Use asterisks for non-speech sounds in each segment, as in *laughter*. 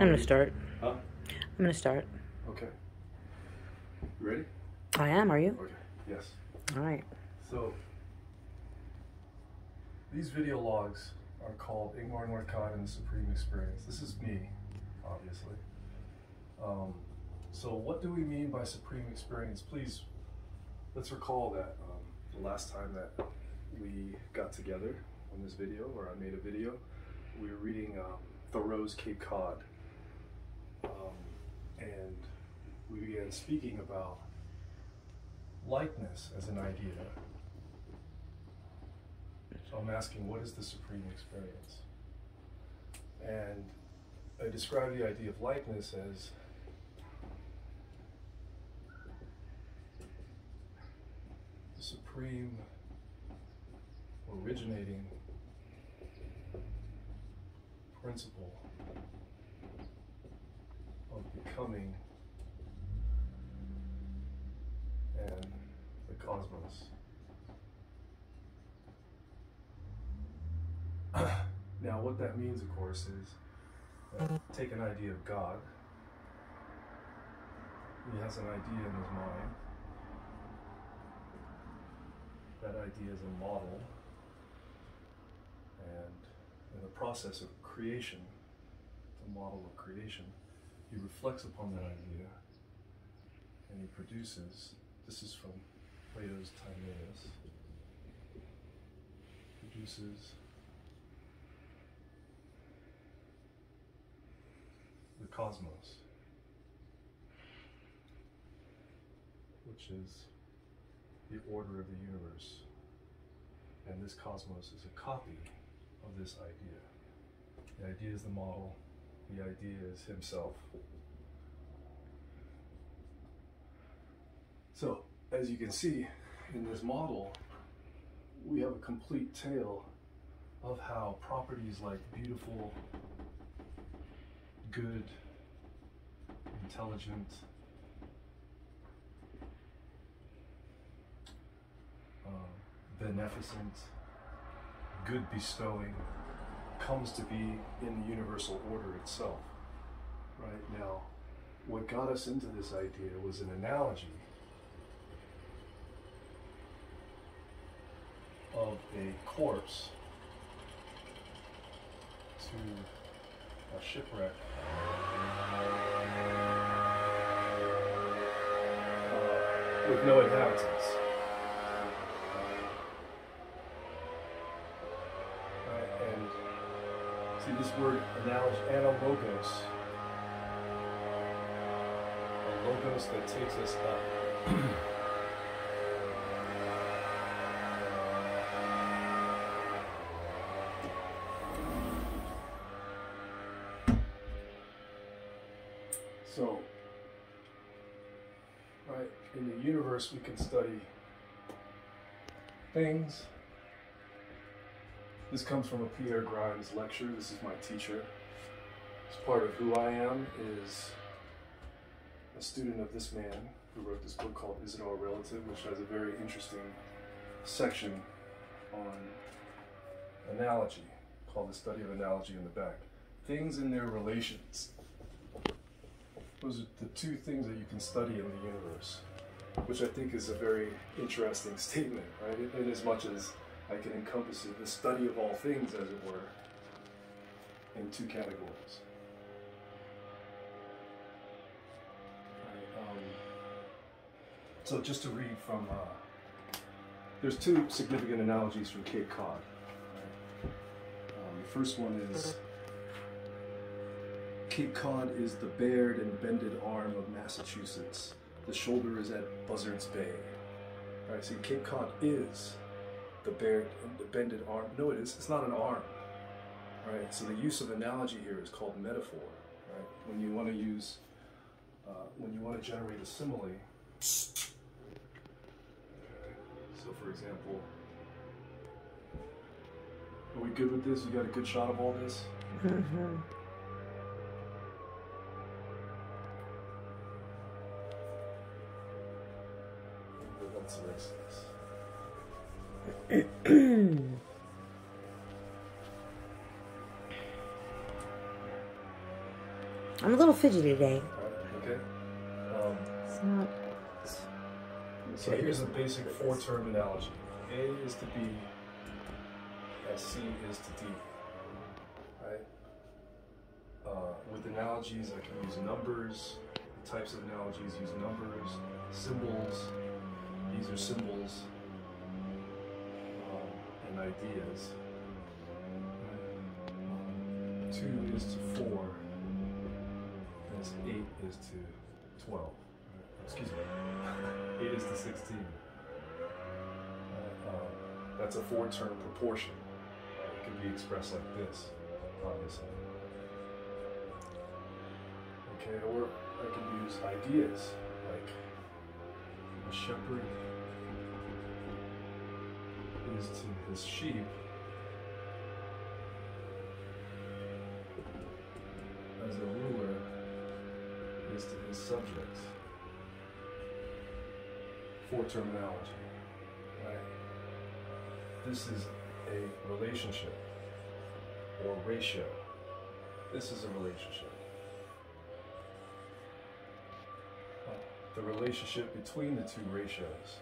I'm gonna start. Huh? I'm gonna start. Okay. You ready? I am. Are you? Okay. Yes. All right. So these video logs are called Ingmar Northcott and the Supreme Experience. This is me, obviously. Um, so what do we mean by supreme experience? Please, let's recall that um, the last time that we got together on this video, or I made a video, we were reading um, Thoreau's Cape Cod. Um, and we began speaking about likeness as an idea. So I'm asking, what is the supreme experience? And I describe the idea of likeness as the supreme originating principle becoming and the cosmos. *coughs* now, what that means, of course, is uh, take an idea of God. He has an idea in his mind. That idea is a model. And in the process of creation, the model of creation, he reflects upon that idea and he produces, this is from Plato's Timaeus, produces the cosmos, which is the order of the universe. And this cosmos is a copy of this idea. The idea is the model, the idea is himself. So, as you can see in this model, we have a complete tale of how properties like beautiful, good, intelligent, uh, beneficent, good bestowing comes to be in the universal order itself. Right now, what got us into this idea was an analogy of a corpse to a shipwreck. Uh, with no inhabitants. Right, and see this word analogos, a logos that takes us up. *clears throat* So, right, in the universe, we can study things. This comes from a Pierre Grimes lecture. This is my teacher. As part of who I am is a student of this man who wrote this book called Is It All Relative, which has a very interesting section on analogy, called the study of analogy in the back. Things in their relations. Those are the two things that you can study in the universe, which I think is a very interesting *laughs* statement, right? In, in as much as I can encompass it, the study of all things, as it were, in two categories. Um, so just to read from, uh, there's two significant analogies from Cape Cod. Right? Um, the first one is Cape Cod is the bared and bended arm of Massachusetts. The shoulder is at Buzzards Bay. All right, see, Cape Cod is the bared the bended arm. No, it is. It's not an arm. All right. So the use of analogy here is called metaphor. Right. When you want to use, uh, when you want to generate a simile. So, for example, are we good with this? You got a good shot of all this? Mm-hmm. Let's erase this. *clears throat* I'm a little fidgety today. Okay? Um, It's not. so here's a basic four-term analogy. A is to B, as C is to D. Right? Uh, with analogies, I can use numbers. Types of analogies use numbers, symbols. These are symbols and ideas. Two is to four, and eight is to twelve. Excuse me. *laughs* Eight is to sixteen. Uh, um, that's a four-term proportion. Uh, it can be expressed like this, obviously. Okay, or I can use ideas like a shepherd is to his sheep as a ruler is to his subjects. four-term analogy. Right? This is a relationship or ratio. This is a relationship. The relationship between the two ratios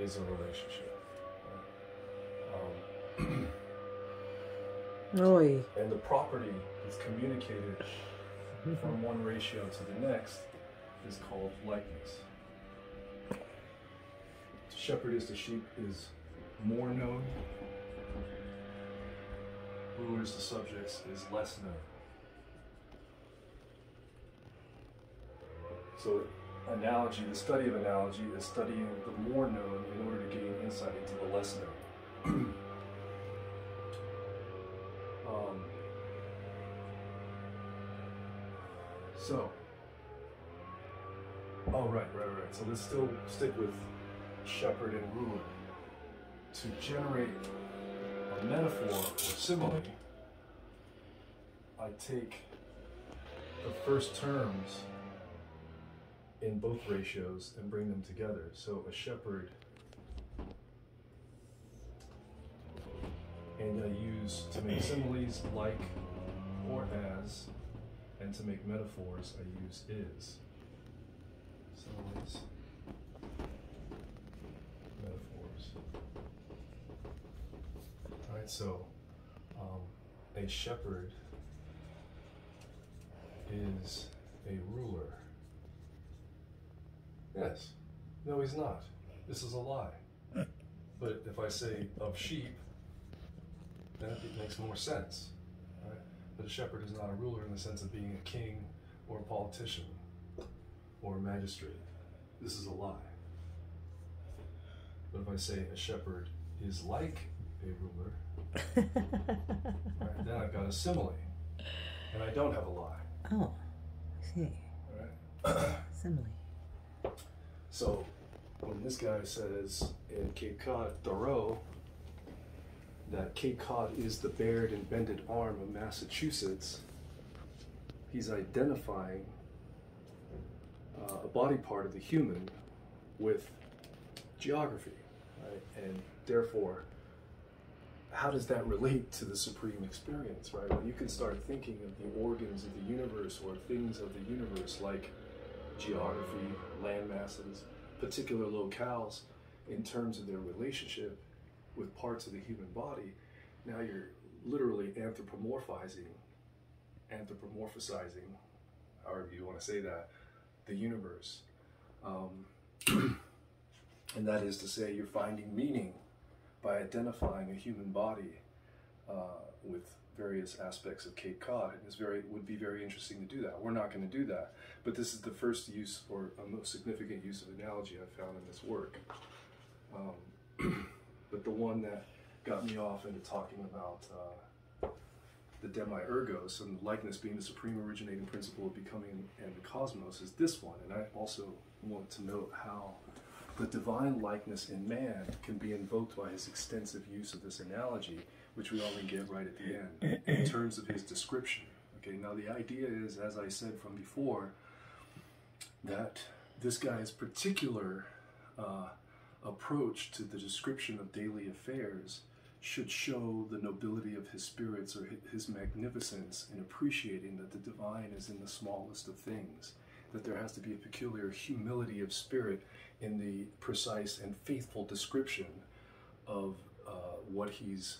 is a relationship. Um, and the property that's communicated from one ratio to the next is called likeness. To shepherd is to sheep is more known. Rulers to subjects is less known. So, analogy, the study of analogy, is studying the more known in order to gain insight into the less known. *clears throat* um, so, oh, right, right, right. So, let's still stick with shepherd and ruler. To generate a metaphor or simile, I take the first terms in both ratios and bring them together. So a shepherd, and I use to make similes like or as, and to make metaphors I use is. Similes, metaphors. Alright, so um, a shepherd is a ruler. Yes. No, he's not. This is a lie. But if I say of sheep, then it makes more sense. Right? But a shepherd is not a ruler in the sense of being a king or a politician or a magistrate. This is a lie. But if I say a shepherd is like a ruler, right, then I've got a simile. And I don't have a lie. oh, I see. Right? Simile. So when this guy says in Cape Cod, Thoreau, that Cape Cod is the bared and bended arm of Massachusetts, he's identifying uh, a body part of the human with geography, right? And therefore, how does that relate to the supreme experience, right? When you can start thinking of the organs of the universe or things of the universe like geography, land masses, particular locales in terms of their relationship with parts of the human body, now you're literally anthropomorphizing, anthropomorphizing, however you want to say that, the universe. Um, *clears throat* and that is to say, you're finding meaning by identifying a human body uh, with various aspects of Cape Cod. And it's very would be very interesting to do that. We're not going to do that, but this is the first use or a most significant use of analogy I found in this work. Um, *clears throat* but the one that got me off into talking about uh, the demiurgos and likeness being the supreme originating principle of becoming and the cosmos is this one. And I also want to note how the divine likeness in man can be invoked by his extensive use of this analogy, which we only get right at the end, in terms of his description. Okay, now the idea is, as I said from before, that this guy's particular uh, approach to the description of daily affairs should show the nobility of his spirits or his magnificence in appreciating that the divine is in the smallest of things, that there has to be a peculiar humility of spirit in the precise and faithful description of uh, what he's.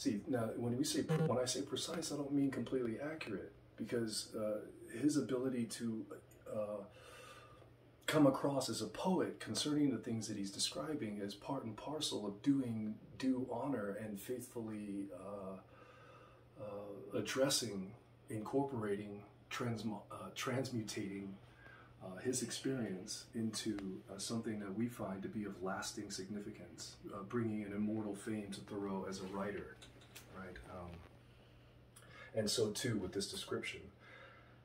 See, now when we say when I say precise, I don't mean completely accurate because uh, his ability to uh, come across as a poet concerning the things that he's describing is part and parcel of doing due honor and faithfully uh, uh, addressing, incorporating, uh, transmutating uh, his experience into uh, something that we find to be of lasting significance, uh, bringing an immortal fame to Thoreau as a writer, right? Um, and so too with this description